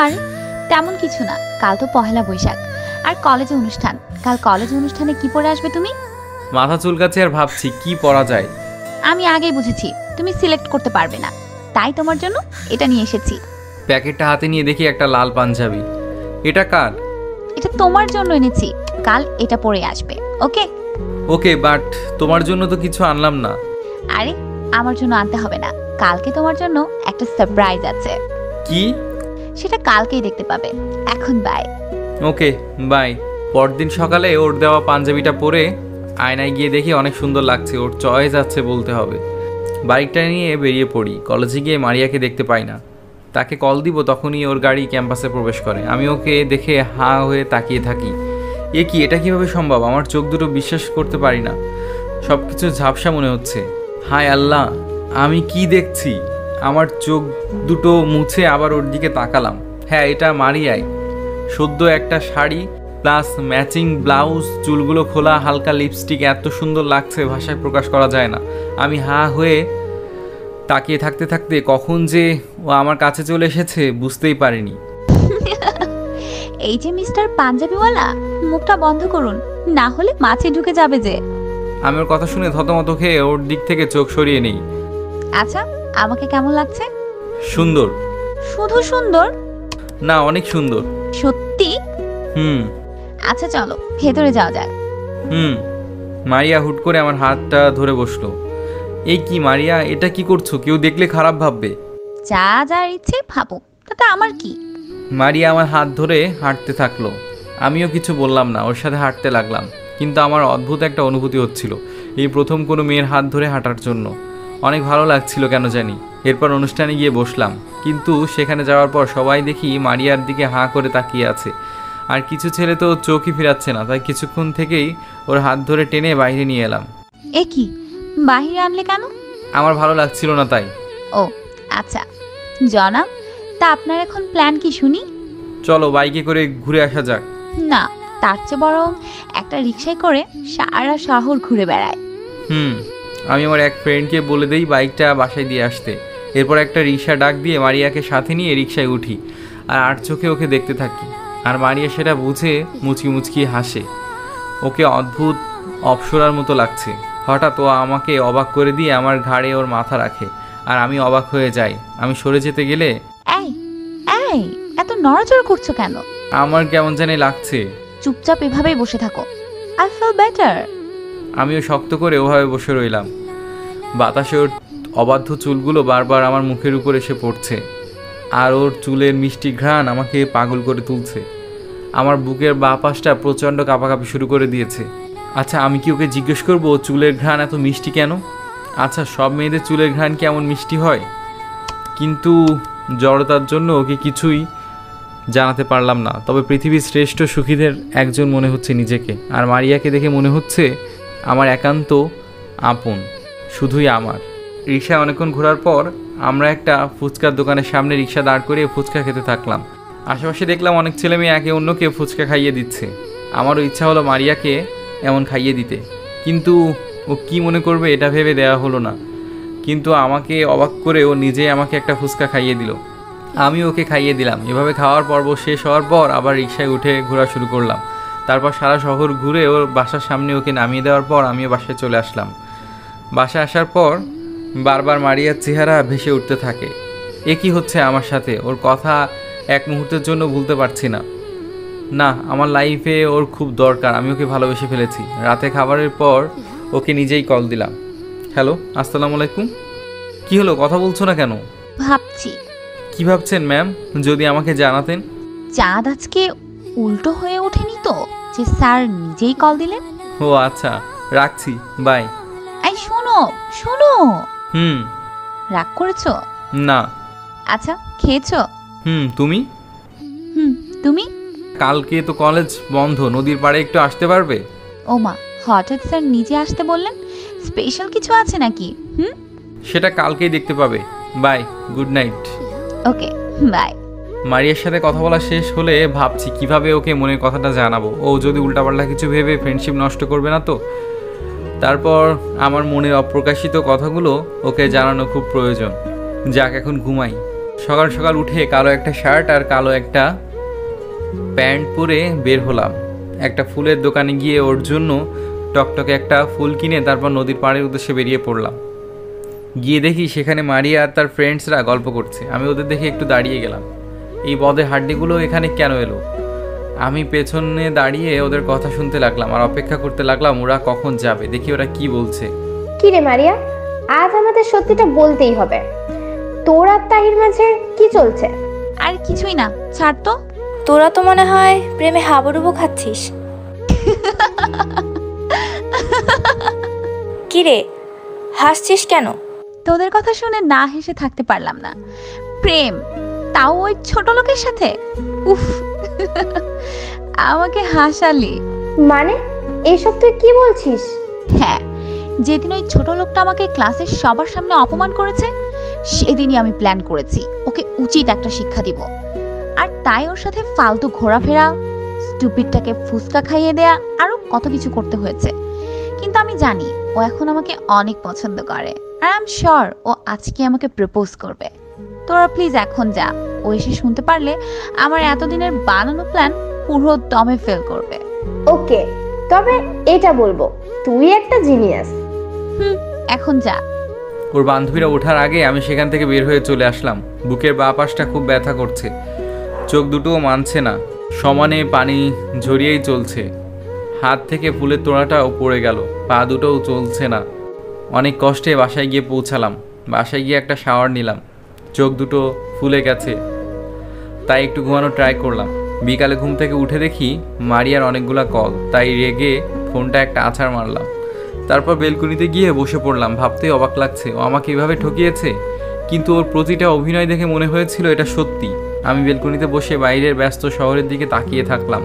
আর তেমন কিছু না কাল তো পহেলা বৈশাখ। আর কলেজে অনুষ্ঠান কাল কলেজে অনুষ্ঠানে কি পরে আসবে তুমি? মাথা চুলকাচ্ছে আর ভাবছি কি পরা যায়। আমি আগেই বুঝেছি তুমি সিলেক্ট করতে পারবে না। তাই তোমার জন্য এটা নিয়ে এসেছি। প্যাকেটটা হাতে নিয়ে দেখি একটা লাল পাঞ্জাবি। এটা কার? এটা তোমার জন্য এনেছি কাল এটা পরে আসবে ওকে? ওকে বাট তোমার জন্য তো কিছু আনলাম না। আরে আমার জন্য আনতে হবে না কালকে তোমার জন্য একটা সারপ্রাইজ আছে। কি? সেটা কালকেই দেখতে পাবে। এখন বাই ওকে বাই পরদিন সকালে ওর দেওয়া পাঞ্জাবিটা পরে আয়নায় গিয়ে দেখি অনেক সুন্দর লাগছে, ওর চয়েস আছে বলতে হবে। বাইকটা নিয়ে বেরিয়ে পড়ি কলেজে গিয়ে মারিয়াকে দেখতে পাই না। তাকে কল দিব তখনই ওর গাড়ি ক্যাম্পাসে প্রবেশ করে। আমি ওকে দেখে হা হয়ে তাকিয়ে থাকি। এ কি, এটা কীভাবে সম্ভব? আমার চোখ দুটো বিশ্বাস করতে পারি না। সব কিছু ঝাপসা মনে হচ্ছে। হায় আল্লাহ, আমি কি দেখছি? আমার চোখ দুটো মুছে আবার ওর দিকে তাকালাম। হ্যাঁ এটা মারিয়াই। সদ্য একটা শাড়ি প্লাস ম্যাচিং ব্লাউজ চুলগুলো খোলা হালকা লিপস্টিক এত সুন্দর লাগছে ভাষায় প্রকাশ করা যায় না। আমি হা হয়ে তাকিয়ে থাকতে থাকতে কখন যে ও আমার কাছে চলে এসেছে বুঝতেই পারিনি। এই যে মিস্টার পাঞ্জাবিওয়ালা মুখটা বন্ধ করুন না হলে মাছে ঢুকে যাবে যে। আমি ওর কথা শুনে থতমত খেয়ে ওর দিক থেকে চোখ সরিয়ে নেই। আচ্ছা আমাকে কেমন লাগছে? সুন্দর। শুধু সুন্দর? না অনেক সুন্দর। সত্যি? হুম। আচ্ছা চলো ভেতরে যাওয়া যাক। হুম। মারিয়া হুট করে আমার হাতটা ধরে বসল। এই কি মারিয়া এটা কি করছ? কেউ দেখলে খারাপ ভাববে। যা যার ইচ্ছে ভাবো তাতে আমার কি? মারিয়া আমার হাত ধরে হাঁটতে থাকল। আমিও কিছু বললাম না ওর সাথে হাঁটতে লাগলাম। কিন্তু আমার অদ্ভুত একটা অনুভূতি হচ্ছিল এই প্রথম কোনো মেয়ের হাত ধরে হাঁটার জন্য। অনেক ভালো লাগছিল কেন জানি। এরপর অনুষ্ঠানে গিয়ে বসলাম। কিন্তু সেখানে যাওয়ার পর সবাই দেখি মারিয়ার দিকে হাঁ করে তাকিয়ে আছে। আর কিছু ছেলে তো চোখই ফিরাচ্ছে না তাই কিছুক্ষণ থেকেই ওর হাত ধরে টেনে বাইরে নিয়ে এলাম। এ কি? বাহিরে আনলে কেন? আমার ভালো লাগছিল না তাই। ও আচ্ছা। জনাব তা আপনার এখন প্ল্যান কি শুনি? চলো বাইকে করে ঘুরে আসা যাক। না তার চেয়ে বরং একটা রিক্সায় করে সারা শহর ঘুরে বেড়ায়। হুম। আমি আমার এক ফ্রেন্ডকে বলে দেই বাইকটা বাসায় দিয়ে আসতে। এরপর একটা রিক্সা ডাক দিয়ে মারিয়াকে সাথে নিয়ে রিক্সায় উঠি আর আট চোখে ওকে দেখতে থাকি। আর মারিয়া সেটা বুঝে মুচকি মুচকি হাসে। ওকে অদ্ভুত অপসরার মতো লাগছে। হঠাৎ ও আমাকে অবাক করে দিয়ে আমার ঘাড়ে ওর মাথা রাখে আর আমি অবাক হয়ে যাই। আমি সরে যেতে গেলে এই এই এত নড়াচড়া করছ কেন? আমার কেমন জানি লাগছে। চুপচাপ এভাবেই বসে থাকো। আই ফিল বেটার আমিও শক্ত করে ওভাবে বসে রইলাম। বাতাসে ওর অবাধ্য চুলগুলো বারবার আমার মুখের উপর এসে পড়ছে। আর ওর চুলের মিষ্টি ঘ্রাণ আমাকে পাগল করে তুলছে। আমার বুকের বা পাশটা প্রচণ্ড কাঁপাকাঁপি শুরু করে দিয়েছে। আচ্ছা আমি কি ওকে জিজ্ঞেস করব চুলের ঘ্রাণ এত মিষ্টি কেন? আচ্ছা সব মেয়েদের চুলের ঘ্রাণ কেমন মিষ্টি হয়? কিন্তু জড়তার জন্য ওকে কিছুই জানাতে পারলাম না। তবে পৃথিবীর শ্রেষ্ঠ সুখীদের একজন মনে হচ্ছে নিজেকে। আর মারিয়াকে দেখে মনে হচ্ছে আমার একান্ত আপন, শুধুই আমার। রিক্সায় অনেকক্ষণ ঘোরার পর আমরা একটা ফুচকার দোকানের সামনে রিক্সা দাঁড় করিয়ে ফুচকা খেতে থাকলাম। আশেপাশে দেখলাম অনেক ছেলে মেয়ে একে অন্যকে ফুচকা খাইয়ে দিচ্ছে। আমারও ইচ্ছা হলো মারিয়াকে এমন খাইয়ে দিতে। কিন্তু ও কি মনে করবে এটা ভেবে দেওয়া হলো না। কিন্তু আমাকে অবাক করে ও নিজেই আমাকে একটা ফুচকা খাইয়ে দিল। আমি ওকে খাইয়ে দিলাম। এভাবে খাওয়ার পর্ব শেষ হওয়ার পর আবার রিক্সায় উঠে ঘোরা শুরু করলাম। তারপর সারা শহর ঘুরে ওর বাসার সামনে ওকে নামিয়ে দেওয়ার পর আমিও বাসায় চলে আসলাম। বাসায় আসার পর বারবার মারিয়ার চেহারা ভেসে উঠতে থাকে। এ কি হচ্ছে আমার সাথে? ওর কথা এক মুহূর্তের জন্য ভুলতে পারছি না। না আমার লাইফে ওর খুব দরকার আমি ওকে ভালোবেসে ফেলেছি। রাতে খাবারের পর ওকে নিজেই কল দিলাম। হ্যালো আসসালামু আলাইকুম। কি হলো কথা বলছো না কেন? ভাবছি। কি ভাবছেন ম্যাম যদি আমাকে জানাতেন। চাঁদ আজকে উল্টো হয়ে ওঠেনি তো যে স্যার নিজেই কল দিলেন? ও আচ্ছা রাখছি বাই। এই শোনো শোনো। হুম। রাগ করেছ? না। আচ্ছা খেয়েছো? হুম তুমি? হুম তুমি? কালকে তো কলেজ বন্ধ নদীর পাড়ে একটু আসতে পারবে? ও মা হঠাৎ স্যার নিজে আসতে বললেন? স্পেশাল কিছু আছে নাকি? হুম? সেটা কালকেই দেখতে পাবে। Bye good night. Okay bye. মারিয়ার সাথে কথা বলা শেষ হলে ভাবছি কীভাবে ওকে মনের কথাটা জানাব। ও যদি উল্টাপাল্টা কিছু ভেবে ফ্রেন্ডশিপ নষ্ট করবে না তো? তারপর আমার মনের অপ্রকাশিত কথাগুলো ওকে জানানো খুব প্রয়োজন। যাক, এখন ঘুমাই। সকাল সকাল উঠে কালো একটা শার্ট আর কালো একটা প্যান্ট পরে বের হলাম। একটা ফুলের দোকানে গিয়ে ওর জন্য টকটকে একটা ফুল কিনে তারপর নদীর পাড়ের উদ্দেশ্যে বেরিয়ে পড়লাম। গিয়ে দেখি সেখানে মারিয়া আর তার ফ্রেন্ডসরা গল্প করছে। আমি ওদের দেখে একটু দাঁড়িয়ে গেলাম। এই বদের হাড্ডিগুলো এখানে কেন এলো? আমি পেছনে দাঁড়িয়ে ওদের কথা শুনতে লাগলাম আর অপেক্ষা করতে লাগলাম ওরা কখন যাবে। দেখি ওরা কি বলছে। কি রে মারিয়া? আজ আমাদের সত্যিটা বলতেই হবে। তোর আর তাহির মাঝে কি চলছে? আর কিছুই না। ছাড় তো। তোরা তো মনে হয় প্রেমে হাবুডুবু খাচ্ছিস। কি রে? হাসছিস কেন? তোদের কথা শুনে না হেসে থাকতে পারলাম না। প্রেম। তাও ওই ছোট লোকের সাথে? উফ আমাকে হাসালি। মানে এসব তুই কি বলছিস? হ্যাঁ যেদিন ওই ছোট লোকটা আমাকে ক্লাসের সবার সামনে অপমান করেছে সেদিনই আমি প্ল্যান করেছি ওকে উচিত একটা শিক্ষা দিব। আর তাই ওর সাথে ফালতু ঘোরাফেরা স্টুপিডটাকে ফুসকা খাইয়ে দেয়া আরও কত কিছু করতে হয়েছে। কিন্তু আমি জানি ও এখন আমাকে অনেক পছন্দ করে। আর আই এম শিওর ও আজকে আমাকে প্রপোজ করবে। তোরা প্লিজ এখন যা। ও এসে শুনতে পারলে আমার এতদিনের বানানো প্ল্যান পুরো দমে ফেল করবে। ওকে তবে এটা বলব তুই একটা জিনিয়াস হুম এখন যা। ওর বান্ধবীরা ওঠার আগে আমি সেখান থেকে বের হয়ে চলে আসলাম। বুকের বা পাশটা খুব ব্যথা করছে। চোখ দুটোও মানছে না। সমানে পানি ঝরিয়েই চলছে। হাত থেকে ফুলের তোড়াটাও পড়ে গেল। পা দুটোও চলছে না। অনেক কষ্টে বাসায় গিয়ে পৌঁছালাম। বাসায় গিয়ে একটা শাওয়ার নিলাম। চোখ দুটো ফুলে গেছে। তাই একটু ঘুমানো ট্রাই করলাম। বিকালে ঘুম থেকে উঠে দেখি মারিয়ার অনেকগুলা কল তাই রেগে ফোনটা একটা আছাড় মারলাম। তারপর বেলকুনিতে গিয়ে বসে পড়লাম, ভাবতেই অবাক লাগছে, ও আমাকে এভাবে ঠকিয়েছে? কিন্তু ওর প্রতিটা অভিনয় দেখে মনে হয়েছিল এটা সত্যি। আমি বেলকুনিতে বসে বাইরের ব্যস্ত শহরের দিকে তাকিয়ে থাকলাম।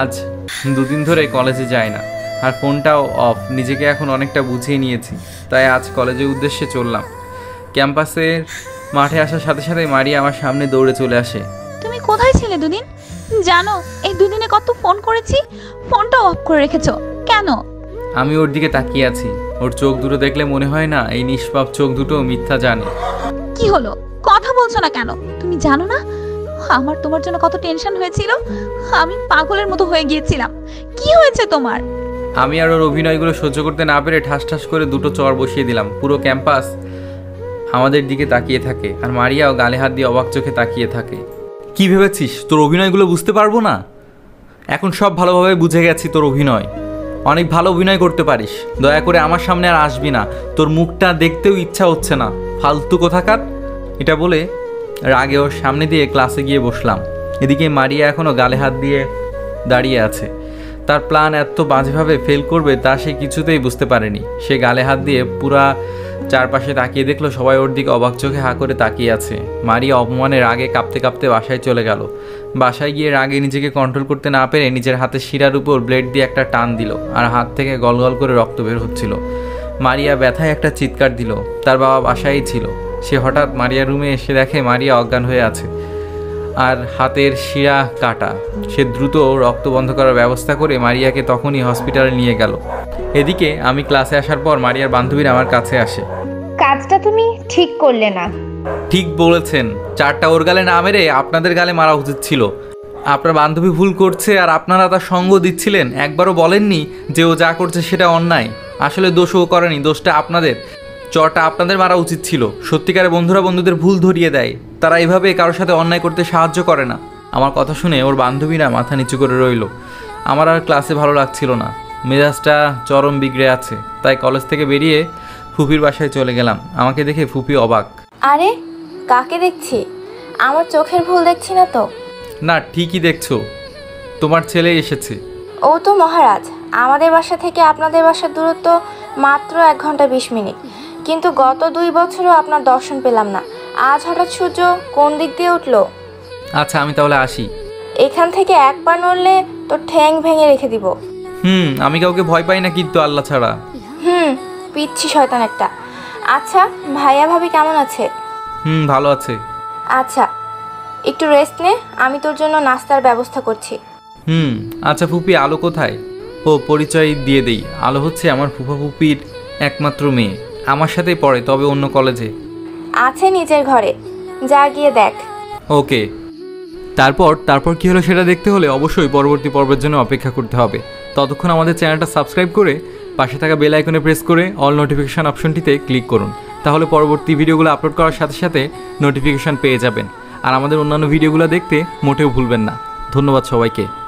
আজ দুদিন ধরে কলেজে যায় না, আর ফোনটাও অফ নিজেকে এখন অনেকটা বুঝিয়ে নিয়েছি। তাই আজ কলেজের উদ্দেশ্যে চললাম। ক্যাম্পাসের মাঠে আসার সাথে সাথে মারিয়া আমার সামনে দৌড়ে চলে আসে। তুমি কোথায় ছিলে দুদিন? জানো এই দুদিনে কত ফোন করেছি ফোনটা অফ করে রেখেছো। কেন? আমি ওর দিকে তাকিয়ে আছি। ওর চোখ দুটো দেখলে মনে হয় না এই নিষ্পাপ চোখ দুটো মিথ্যা জানে। কি হলো? কথা বলছো না কেন? তুমি জানো না? আমার তোমার জন্য কত টেনশন হয়েছিল। আমি পাগলের মতো হয়ে গিয়েছিলাম। কি হয়েছে তোমার? আমি আর ওর অভিনয়গুলো সহ্য করতে না পেরে ঠাস ঠাস করে দুটো চর বসিয়ে দিলাম। পুরো ক্যাম্পাস আমাদের দিকে তাকিয়ে থাকে, আর মারিয়াও গালে হাত দিয়ে অবাক চোখে তাকিয়ে থাকে। কি ভেবেছিস? তোর অভিনয়গুলো বুঝতে পারব না? এখন সব ভালোভাবে বুঝে গেছি তোর অভিনয়। অনেক ভালো অভিনয় করতে পারিস। দয়া করে আমার সামনে আর আসবি না। তোর মুখটা দেখতেও ইচ্ছা হচ্ছে না। ফালতু কোথাকার? এটা বলে রাগে ওর সামনে দিয়ে ক্লাসে গিয়ে বসলাম। এদিকে মারিয়া এখনও গালে হাত দিয়ে দাঁড়িয়ে আছে। তার প্ল্যান এত বাজেভাবে ফেল করবে তা সে কিছুতেই বুঝতে পারেনি। সে গালে হাত দিয়ে পুরা চারপাশে তাকিয়ে দেখল সবাই ওর দিকে অবাক চোখে হা করে তাকিয়ে আছে। মারিয়া অপমানের রাগে কাঁপতে কাঁপতে বাসায় চলে গেল। বাসায় গিয়ে রাগে নিজেকে কন্ট্রোল করতে না পেরে নিজের হাতে শিরার উপর ব্লেড দিয়ে একটা টান দিল আর হাত থেকে গলগল করে রক্ত বের হচ্ছিল। মারিয়া ব্যথায় একটা চিৎকার দিল। তার বাবা বাসায়ই ছিল। সে হঠাৎ মারিয়া রুমে এসে দেখে মারিয়া অজ্ঞান হয়ে আছে। আর হাতের শিরা কাটা। সে দ্রুত রক্ত বন্ধ করার ব্যবস্থা করে মারিয়াকে তখনই হসপিটালে নিয়ে গেল। এদিকে আমি ক্লাসে আসার পর মারিয়ার বান্ধবীরা আমার কাছে আসে। কাজটা তুমি ঠিক করলে না। ঠিক বলেছেন। চারটা ওর গালে না মেরে আপনাদের গালে মারা উচিত ছিল। আপনার বান্ধবী ভুল করছে আর আপনারা তার সঙ্গ দিচ্ছিলেন। একবারও বলেননি যে ও যা করছে সেটা অন্যায়। আসলে দোষ ও করেনি দোষটা আপনাদের। চটা আপনাদের মারা উচিত ছিল। সত্যিকারে বন্ধুরা বন্ধুদের ভুল ধরিয়ে দেয়। তারা এভাবে কারোর সাথে অন্যায় করতে সাহায্য করে না। আমার কথা শুনে ওর বান্ধবীরা মাথা নিচু করে রইল। আমার আর ক্লাসে ভালো লাগছিল না। মেজাজটা চরম বিগড়ে আছে। তাই কলেজ থেকে বেরিয়ে ফুপির বাসায় চলে গেলাম। আমাকে দেখে ফুপি অবাক। আরে কাকে দেখছি? আমার চোখের ভুল দেখছি না তো? না ঠিকই দেখছ। তোমার ছেলে এসেছে। ও তো মহারাজ আমাদের বাসা থেকে আপনাদের বাসার দূরত্ব মাত্র এক ঘণ্টা বিশ মিনিট। কিন্তু গত দুই বছরও আপনার দর্শন পেলাম না। আজ হঠাৎ সূর্য কোন দিক দিয়ে উঠল? আচ্ছা আমি তাহলে আসি। এখান থেকে এক পা নড়লে তো ঠ্যাং ভেঙে রেখে দিব। হুম আমি কাউকে ভয় পাই না কিন্তু আল্লাহ ছাড়া। হুম পিচ্ছি শয়তান একটা। আচ্ছা ভাইয়া ভাবি কেমন আছে? হুম ভালো আছে। আচ্ছা একটু রেস্ট নে আমি তোর জন্য নাস্তার ব্যবস্থা করছি। হুম আচ্ছা ফুপি আলো কোথায়? ও পরিচয় দিয়ে দেই। আলো হচ্ছে আমার ফুফা ফুপির একমাত্র মেয়ে। আমার সাথেই পড়ে তবে অন্য কলেজে আছে নিজের ঘরে। যা গিয়ে দেখ। ওকে। তারপর তারপর কি হলো সেটা দেখতে হলে অবশ্যই পরবর্তী পর্বের জন্য অপেক্ষা করতে হবে। ততক্ষণ আমাদের চ্যানেলটা সাবস্ক্রাইব করে পাশে থাকা বেল আইকনে প্রেস করে অল নোটিফিকেশান অপশনটিতে ক্লিক করুন। তাহলে পরবর্তী ভিডিওগুলো আপলোড করার সাথে সাথে নোটিফিকেশান পেয়ে যাবেন। আর আমাদের অন্যান্য ভিডিওগুলো দেখতে মোটেও ভুলবেন না। ধন্যবাদ সবাইকে।